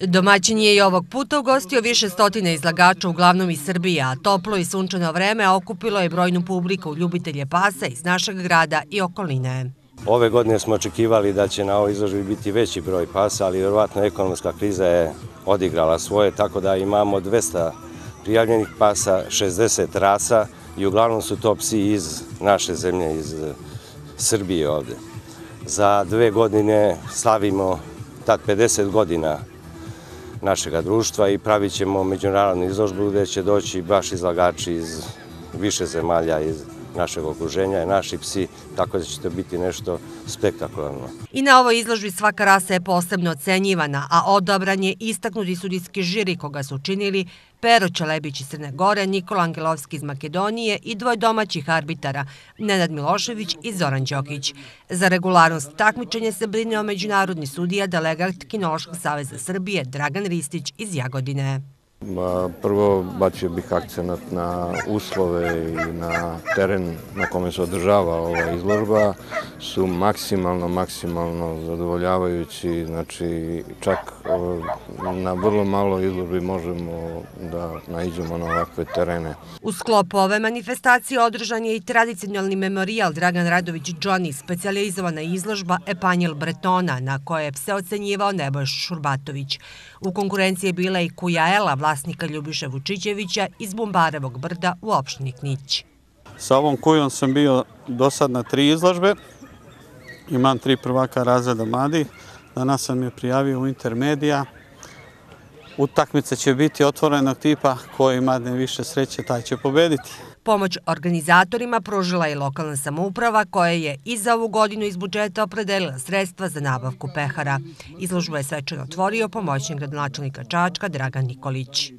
Domaćin je i ovog puta ugostio više stotine izlagača uglavnom iz Srbije, a toplo i sunčano vreme okupilo je brojnu publiku ljubitelje pasa iz našeg grada i okoline. Ove godine smo očekivali da će na ovoj izložbi biti veći broj pasa, ali vjerovatno ekonomska kriza je odigrala svoje, tako da imamo 200 prijavljenih pasa, 60 rasa i uglavnom su to psi iz naše zemlje, iz Srbije ovde. Za dve godine slavimo tad 50 godina našeg društva i pravit ćemo međunarodnu izložbu gdje će doći baš izlagači iz više zemalja, iz našeg okruženja i naši psi, tako da će to biti nešto spektakularno. I na ovoj izložbi svaka rasa je posebno ocenjivana, a odobran je istaknuti sudijski žiri koga su učinili Pero Čelebić iz Crne Gore, Nikola Angelovski iz Makedonije i dvoj domaćih arbitara, Nenad Milošević i Zoran Đokić. Za regularnost takmičenja se brineo međunarodni sudija delegat Kinološkog saveza Srbije Dragan Ristić iz Jagodine. Prvo bacio bih akcenat na uslove i na teren na kome se održava ova izložba su maksimalno, maksimalno zadovoljavajući. Znači, čak na vrlo malo izložbi možemo da naiđemo na ovakve terene. U sklopu ove manifestacije održan je i tradicionalni memorial Dragan Radović Johnny, specializovana izložba Epanjel Bretona, na koje se ocenjivao Nebojš Šurbatović. U konkurenciji je bila i Kujaela, vlasnika Ljubiša Vučićevića iz Bumbarevog brda u opštini Knić. Sa ovom kujom sam bio do sad na tri izložbe. Imam tri prvaka razreda mladi. Danas sam je prijavio u Intermedija. Utakmice će biti otvorenog tipa koji ima više sreće, taj će pobediti. Pomoć organizatorima pružila je lokalna samouprava koja je i za ovu godinu iz budžeta opredelila sredstva za nabavku pehara. Izložbu je svečano otvorio pomoćnik gradonačelnika Čačka Dragan Nikolić.